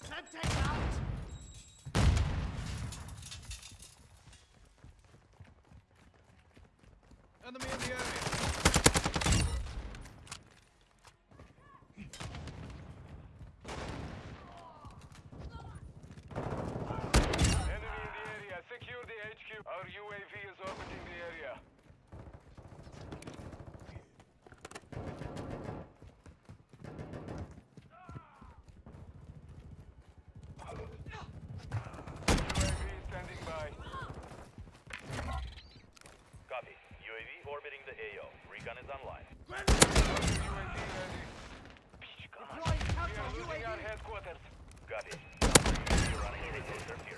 Contact! Enemy in the air! Copy. You're on a unit.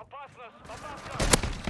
Опасно! Опасно!